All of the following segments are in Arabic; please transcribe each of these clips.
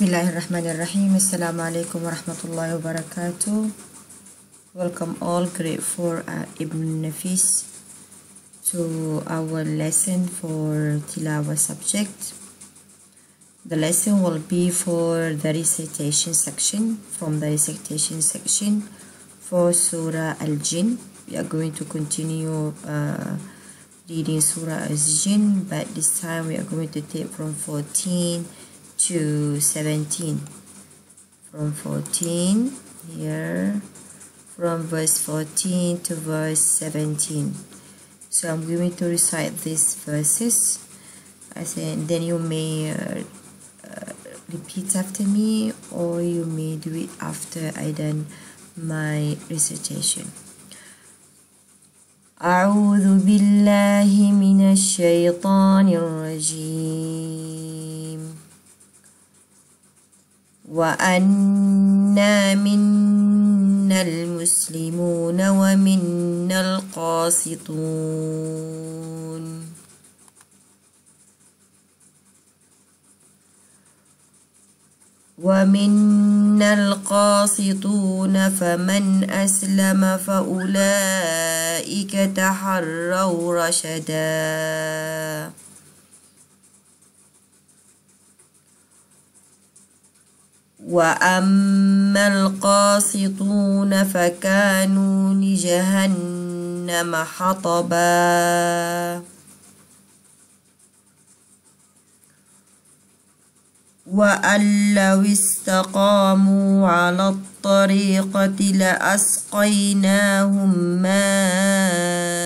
Bismillahirrahmanirrahim. Assalamu alaikum wa rahmatullahi wa barakatuh. Welcome all grade 4 uh, Ibn Nafis to our lesson for Tilawa subject. The lesson will be for the recitation section. From the recitation section for Surah Al-Jin, we are going to continue uh, reading Surah Al-Jin, but this time we are going to take from 14 to 17 from 14 here from verse 14 to verse 17 so I'm going to recite these verses I say and then you may uh, uh, repeat after me or you may do it after I done my recitation أعوذ بالله من الشيطان الرجيم وأنا منا المسلمون ومنا القاسطون ومنا القاسطون فمن أسلم فأولئك تحروا رشدا وأما القاسطون فكانوا لجهنم حطبا وأن لو استقاموا على الطريقة لأسقيناهم ماء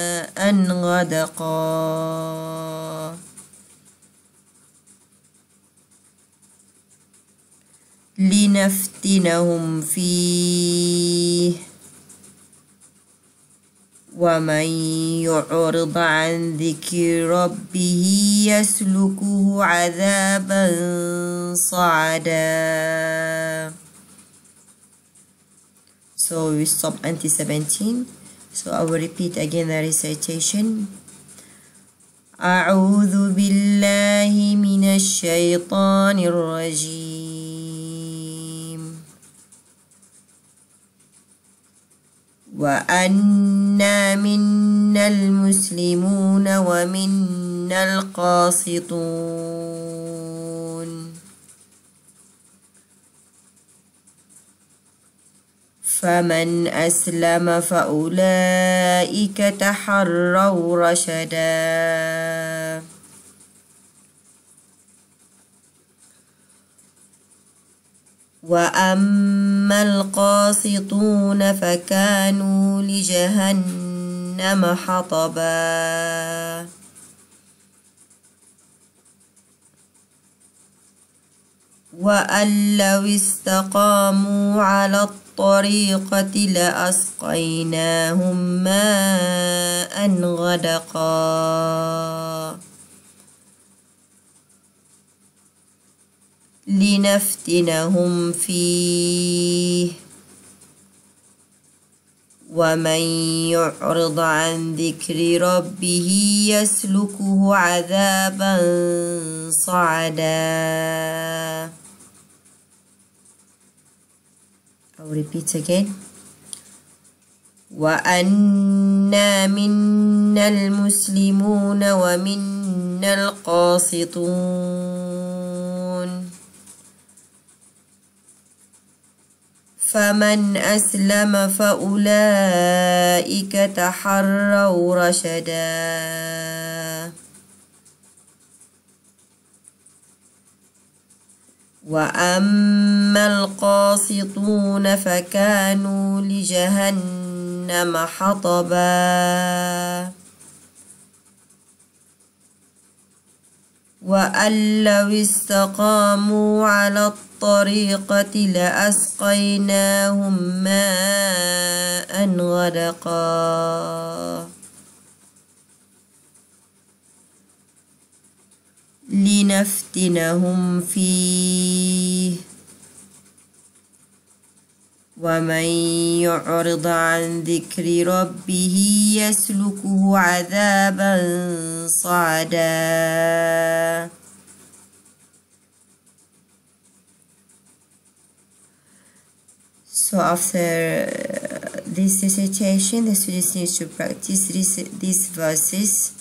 غدقا لنفتنهم فيه. ومن يعرض عن ذكر ربه يسلكه عذابا صعدا. So we stop until 17 So I will repeat again the recitation. أعوذ بالله من الشيطان الرجيم. وأنا منا المسلمون ومنا القاسطون. فمن أسلم فأولئك تحروا رشدا. وأما القاسطون فكانوا لجهنم حطبا. وأن لو استقاموا على الطريقة لأسقيناهم ماء غدقا. لنفتنهم فيه. ومن يعرض عن ذكر ربه يسلكه عذابا صعدا. I'll repeat again. وأنا منا المسلمون ومنا القاسطون. فمن أسلم فأولئك تحروا رشدا وأما القاسطون فكانوا لجهنم حطبا وأن لو استقاموا على الطريقة لأسقيناهم ماء غدقا. لنفتنهم فيه. ومن يعرض عن ذكر ربه يسلكه عذابا صعدا So after uh, this recitation, the students need to practice these verses,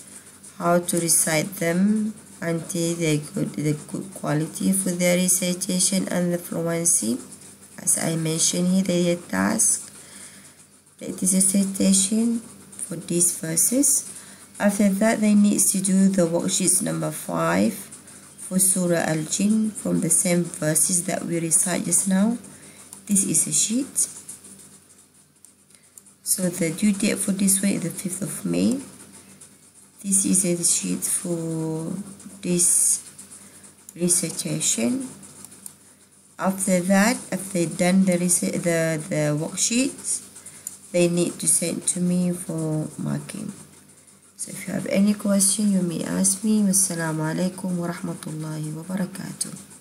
how to recite them until they good the good quality for their recitation and the fluency. As I mentioned here, the task. Practice recitation for these verses. After that, they need to do the worksheets number five for Surah Al-Jinn from the same verses that we recite just now. This is a sheet. So the due date for this week is the 5th of May. This is a sheet for this recitation. After that, after they done the, the, the worksheets, they need to send to me for marking. So if you have any question, you may ask me. Wassalamu alaikum wa rahmatullahi wa barakatuh.